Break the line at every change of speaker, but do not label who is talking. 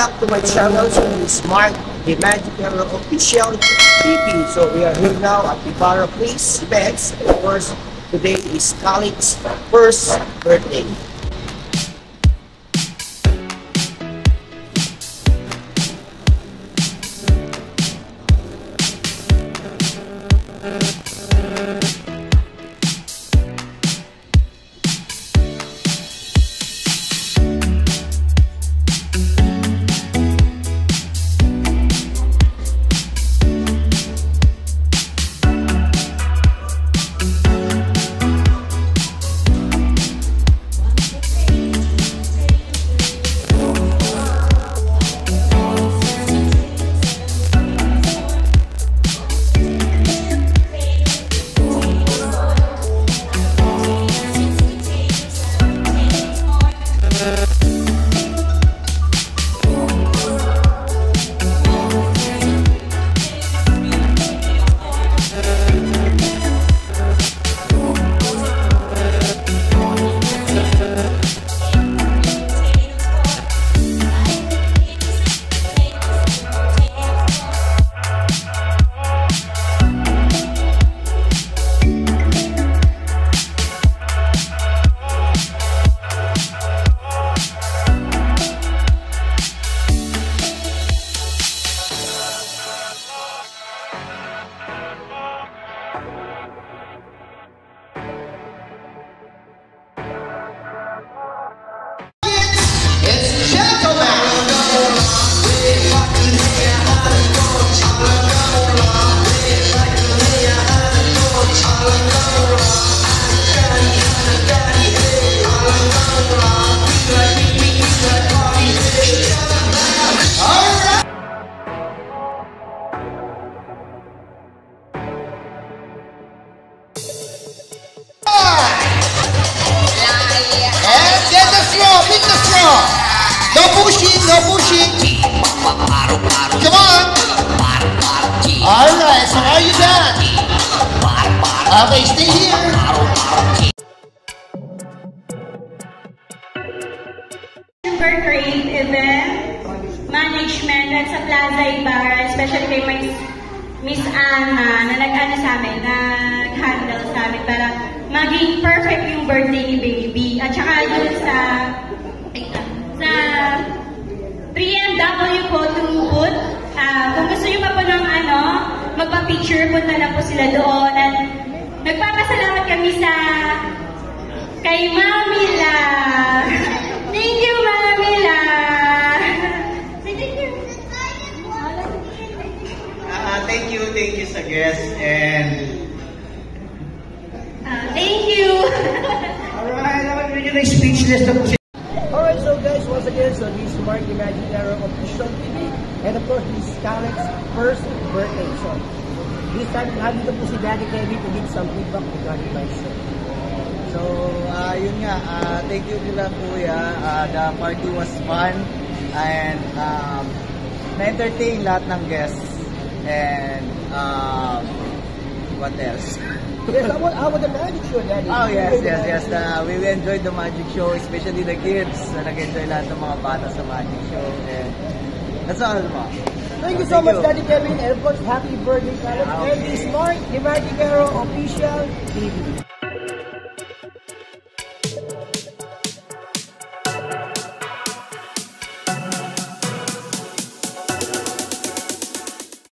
back to my channel. So it's Mark, the Magic Hero Official TV. So we are here now at Ibarra Place, Pets. And of course, today is Khalid's first birthday.
It's Come on. All right, so are you done? Uh, okay, stay here.
Super great event management at sa Plaza Ibarra, especially kay Miss, Anna na nag-ano sa amin, nag-handle sa amin para maging perfect yung birthday ni baby. At saka dun sa sa 3MW photo booth, ah, kung gusto nyo pa po ng ano, magpa-picture, punta na po sila doon. At nagpapasalamat kami sa kay Mami La. Thank you, Mami La. Thank you.
Ah, thank you, thank you sa guest and
Ah, thank you.
Alright, medyo na speechless na po siya.
Alright, so guys, once again, so Magic Hero Official TV. And of course, this is Khalid's first birthday. So this time, nandito po si Daddy Kevin to give some feedback regarding my show.
So, ah, yun nga, ah, thank you nila kuya. Ah, the party was fun and um, na-entertain lahat ng guests and um, what else?
Yes, how about, how about the magic show, Daddy?
Oh yes, yes, yes. Uh, we enjoyed the magic show, especially the kids. Na nag-enjoy lahat ng mga bata sa magic show. And that's all, ma.
Thank you so much, Daddy Kevin. And of course, happy birthday, Khalid. And this is Mark, the Magic Hero Official TV.